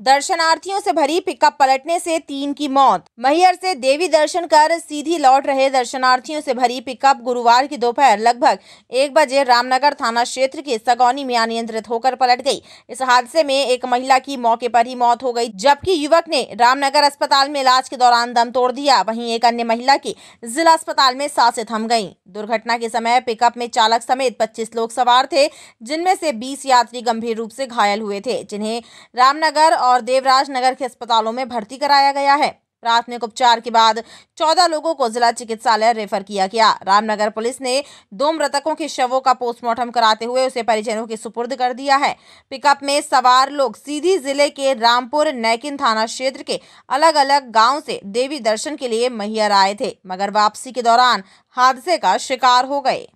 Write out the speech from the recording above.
दर्शनार्थियों से भरी पिकअप पलटने से तीन की मौत। मैहर से देवी दर्शन कर सीधी लौट रहे दर्शनार्थियों से भरी पिकअप गुरुवार की दोपहर लगभग एक बजे रामनगर थाना क्षेत्र के सगौनी में अनियंत्रित होकर पलट गई। इस हादसे में एक महिला की मौके पर ही मौत हो गई, जबकि युवक ने रामनगर अस्पताल में इलाज के दौरान दम तोड़ दिया। वही एक अन्य महिला की जिला अस्पताल में साँसें थम गई दुर्घटना के समय पिकअप में चालक समेत पच्चीस लोग सवार थे, जिनमें से बीस यात्री गंभीर रूप से घायल हुए थे, जिन्हें रामनगर और देवराज नगर के अस्पतालों में भर्ती कराया गया है। प्राथमिक उपचार के बाद 14 लोगों को जिला चिकित्सालय रेफर किया गया। रामनगर पुलिस ने दो मृतकों के शवों का पोस्टमार्टम कराते हुए उसे परिजनों के सुपुर्द कर दिया है। पिकअप में सवार लोग सीधी ज़िले के रामपुर नैकिन थाना क्षेत्र के अलग अलग गाँव से देवी दर्शन के लिए मैहर आए थे, मगर वापसी के दौरान हादसे का शिकार हो गए।